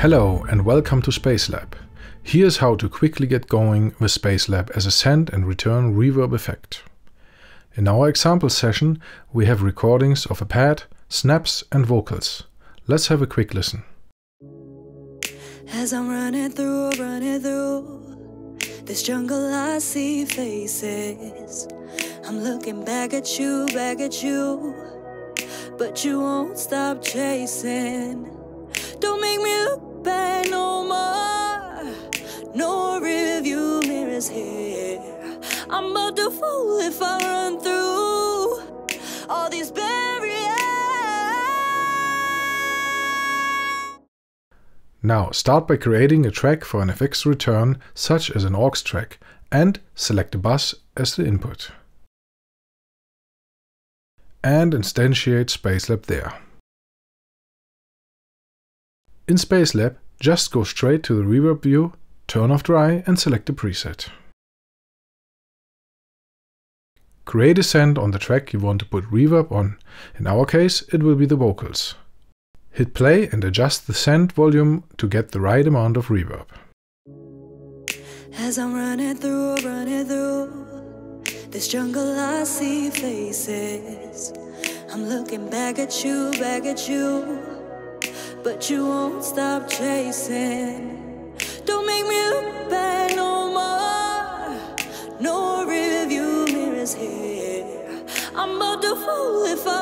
Hello and welcome to Spacelab. Here's how to quickly get going with Spacelab as a send and return reverb effect. In our example session we have recordings of a pad, snaps and vocals. Let's have a quick listen. As I'm running through, running through this jungle, I see faces. I'm looking back at you, back at you, but you won't stop chasing. Don't make me mirrors here. I'm about to fall if I run through all these barriers. Now start by creating a track for an FX return such as an aux track and select a bus as the input. And instantiate Spacelab there. In Spacelab, just go straight to the reverb view, turn off dry and select a preset. Create a send on the track you want to put reverb on. In our case, it will be the vocals. Hit play and adjust the send volume to get the right amount of reverb. As I'm running through, running through this jungle, I see faces. I'm looking back at you, back at you, but you won't stop chasing. I'm about to fall if I.